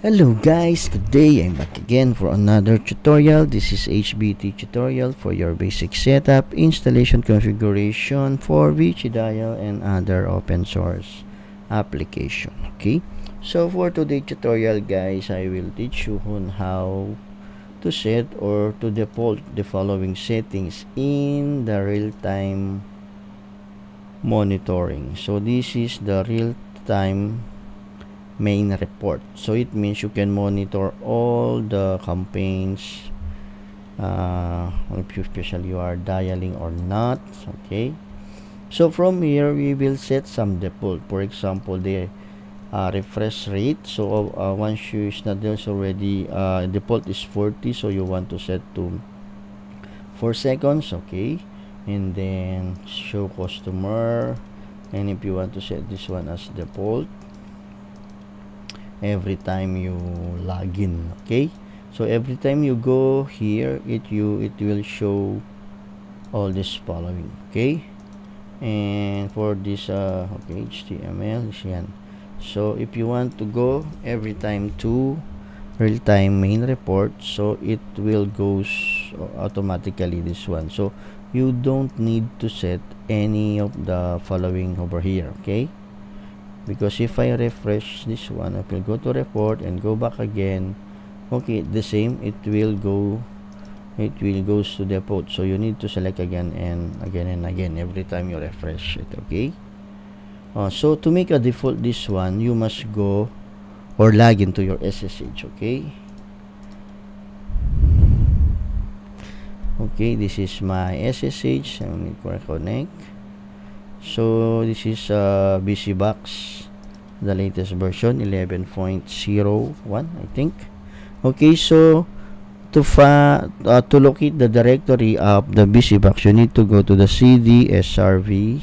Hello guys, today I'm back again for another tutorial. This is HBTutorial for your basic setup, installation configuration for Vicidial and other open source application. Okay, so for today's tutorial guys, I will teach you on how to set or to default the following settings in the real-time monitoring. So this is the real-time main report. So it means you can monitor all the campaigns uh, if you especially you are dialing or not okay? So from here we will set some default. For example the uh, refresh rate. So uh, once you is not there's already uh, default is 40 so you want to set to 4 seconds okay? And then show customer. And if you want to set this one as default every time you log in okay? So every time you go here it you it will show all this following okay? And for this uh okay html is yan. So if you want to go every time to real-time main report so it will goes automatically this one. So you don't need to set any of the following over here okay because if I refresh this one I will go to report and go back again. Okay the same it will go it will goes to default so you need to select again and again and again every time you refresh it okay? Uh, so to make a default this one you must go or log into your SSH okay? Okay this is my SSH let me connect so this is uh, ViciBox the latest version 11.01 I think. Okay so to fa uh, to locate the directory of the ViciBox you need to go to the cd srv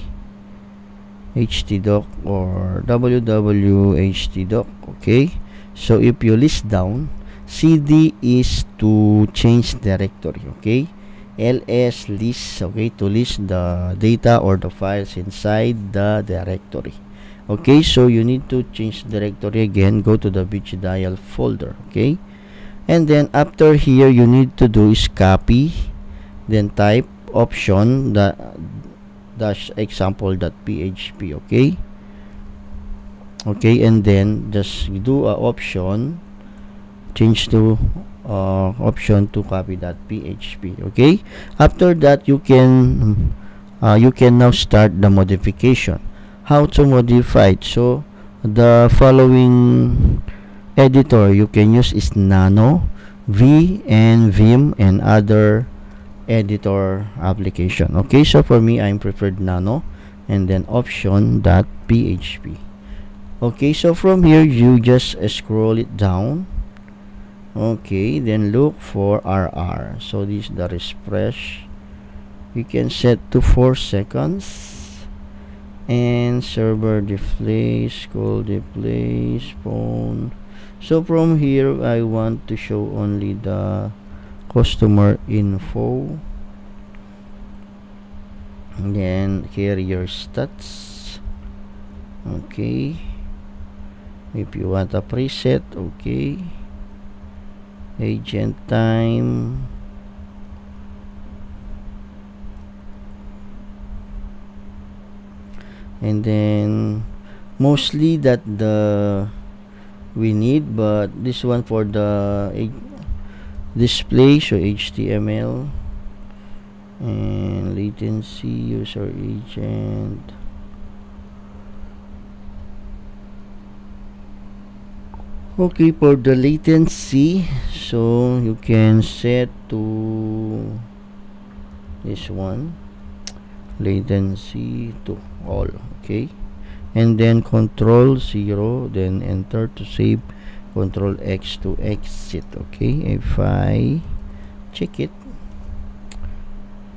htdoc or www.htdoc okay? So if you list down cd is to change directory okay ls list okay to list the data or the files inside the directory. Okay so you need to change directory again. Go to the dial folder okay? And then after here you need to do is copy then type option the dash example.php okay? Okay and then just do a option change to uh, option to copy that php okay? After that you can uh, you can now start the modification. How to modify it? So the following editor you can use is nano v and vim and other editor application okay? So for me i'm preferred nano and then option dot php okay so from here you just scroll it down okay then look for RR so this is the refresh. You can set to 4 seconds. And server displays call displays phone. So from here I want to show only the customer info. And then carrier stats. Okay. If you want a preset okay agent time. And then mostly that the we need but this one for the display so HTML and latency user agent okay for the latency so you can set to this one. Latency to all okay? And then control O then enter to save control X to exit okay? If I check it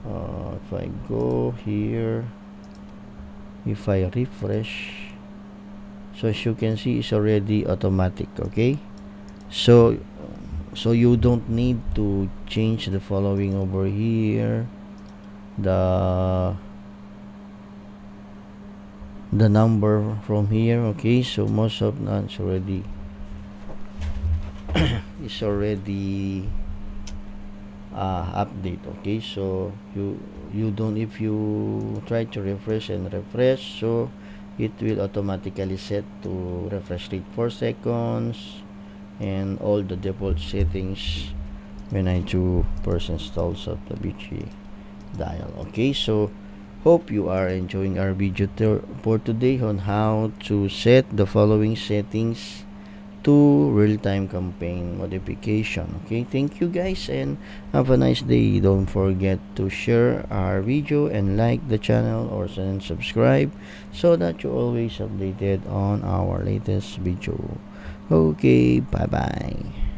uh, if I go here if I refresh so as you can see it's already automatic okay? So so you don't need to change the following over here. The the number from here okay? So most of that's already is already uh, update okay? So you you don't if you try to refresh and refresh so it will automatically set to refresh rate 4 seconds and all the default settings when I do first installs of the BG dial. Okay so hope you are enjoying our video for today on how to set the following settings to real-time campaign modification okay? Thank you guys and have a nice day. Don't forget to share our video and like the channel or subscribe so that you're always updated on our latest video. Okay bye bye